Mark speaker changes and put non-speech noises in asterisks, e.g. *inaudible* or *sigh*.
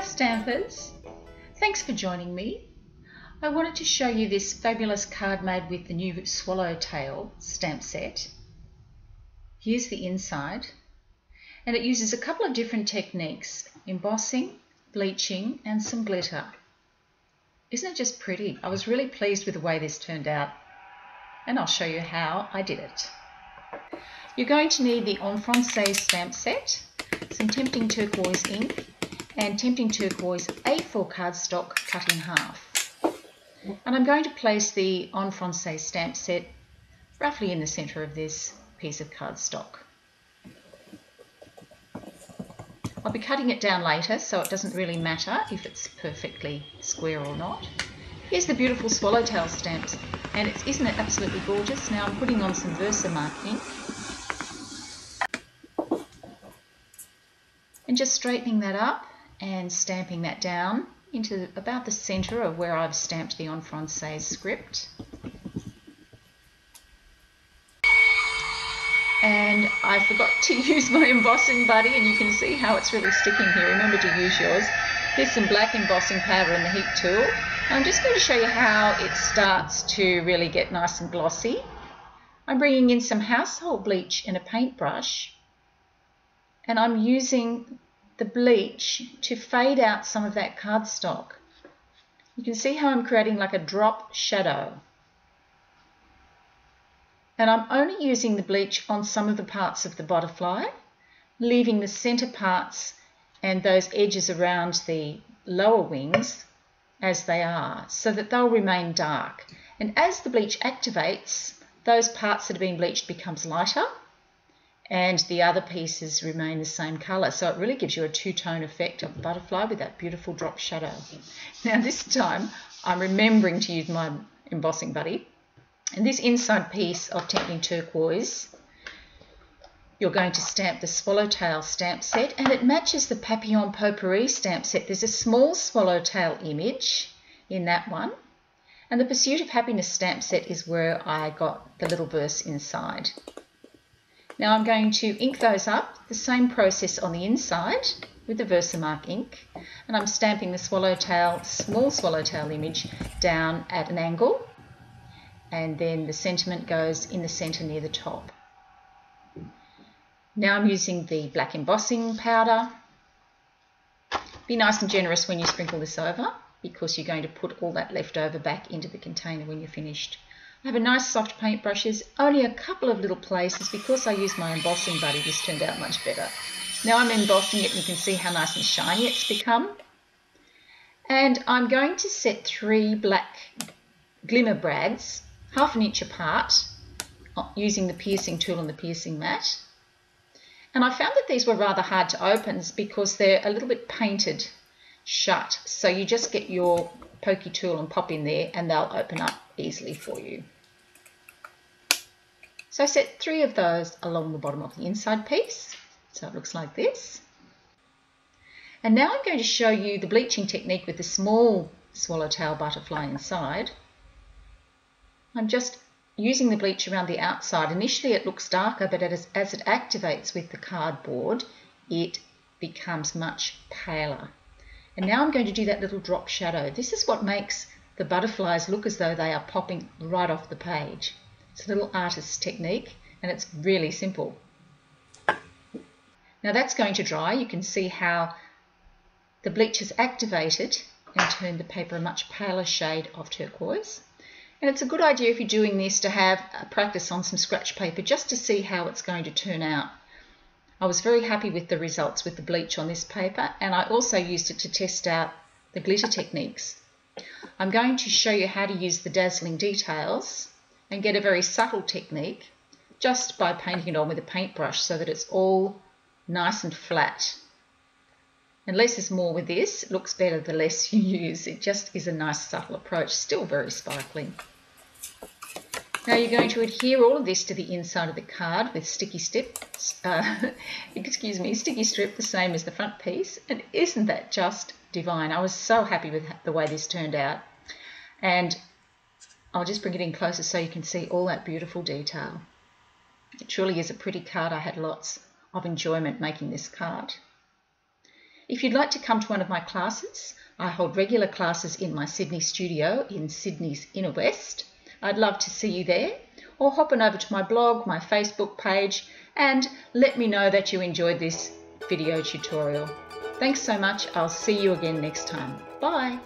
Speaker 1: Hi Stampers! Thanks for joining me. I wanted to show you this fabulous card made with the new Swallowtail stamp set. Here's the inside and it uses a couple of different techniques, embossing, bleaching and some glitter. Isn't it just pretty? I was really pleased with the way this turned out and I'll show you how I did it. You're going to need the En Francais stamp set, some Tempting Turquoise ink and Tempting Turquoise A4 cardstock cut in half. And I'm going to place the En Francais stamp set roughly in the centre of this piece of cardstock. I'll be cutting it down later so it doesn't really matter if it's perfectly square or not. Here's the beautiful swallowtail stamps and it's, isn't it absolutely gorgeous? Now I'm putting on some Versamark ink and just straightening that up and stamping that down into about the centre of where I've stamped the En Francais script. And I forgot to *laughs* use my embossing buddy and you can see how it's really sticking here. Remember to use yours. Here's some black embossing powder in the heat tool. I'm just going to show you how it starts to really get nice and glossy. I'm bringing in some household bleach in a paintbrush and I'm using the bleach to fade out some of that cardstock. You can see how I'm creating like a drop shadow. And I'm only using the bleach on some of the parts of the butterfly, leaving the center parts and those edges around the lower wings as they are, so that they'll remain dark. And as the bleach activates, those parts that have been bleached becomes lighter and the other pieces remain the same colour. So it really gives you a two-tone effect of butterfly with that beautiful drop shadow. *laughs* Now this time I'm remembering to use my embossing buddy. And this inside piece of Tempting Turquoise, you're going to stamp the Swallowtail stamp set and it matches the Papillon Potpourri stamp set. There's a small swallowtail image in that one. And the Pursuit of Happiness stamp set is where I got the little verse inside. Now I'm going to ink those up, the same process on the inside with the Versamark ink, and I'm stamping the swallowtail, small swallowtail image down at an angle, and then the sentiment goes in the center near the top. Now I'm using the black embossing powder. Be nice and generous when you sprinkle this over because you're going to put all that leftover back into the container when you're finished. I have a nice soft paintbrushes, only a couple of little places. Because I used my embossing buddy, this turned out much better. Now I'm embossing it and you can see how nice and shiny it's become. And I'm going to set three black glimmer brads, half an inch apart, uh, using the piercing tool and the piercing mat. And I found that these were rather hard to open because they're a little bit painted shut. So you just get your pokey tool and pop in there and they'll open up easily for you. So set three of those along the bottom of the inside piece. So it looks like this. And now I'm going to show you the bleaching technique with the small swallowtail butterfly inside. I'm just using the bleach around the outside. Initially it looks darker, but as, as it activates with the cardboard, it becomes much paler. And now I'm going to do that little drop shadow. This is what makes the butterflies look as though they are popping right off the page. It's a little artist's technique and it's really simple. Now that's going to dry. You can see how the bleach has activated and turned the paper a much paler shade of turquoise. And it's a good idea if you're doing this to have a practice on some scratch paper just to see how it's going to turn out. I was very happy with the results with the bleach on this paper and I also used it to test out the glitter techniques. I'm going to show you how to use the dazzling details and get a very subtle technique just by painting it on with a paintbrush so that it's all nice and flat. And less is more with this. It looks better the less you use. It just is a nice subtle approach, still very sparkling. Now you're going to adhere all of this to the inside of the card with sticky strip, *laughs* uh, excuse me, sticky strip the same as the front piece. And isn't that just divine. I was so happy with the way this turned out. And I'll just bring it in closer so you can see all that beautiful detail. It truly is a pretty card. I had lots of enjoyment making this card. If you'd like to come to one of my classes, I hold regular classes in my Sydney studio in Sydney's Inner West. I'd love to see you there, or hop on over to my blog, my Facebook page, and let me know that you enjoyed this video tutorial. Thanks so much. I'll see you again next time. Bye.